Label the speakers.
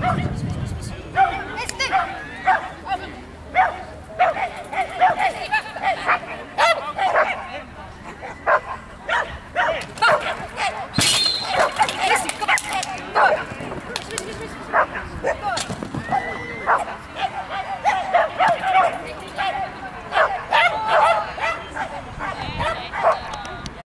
Speaker 1: Oh,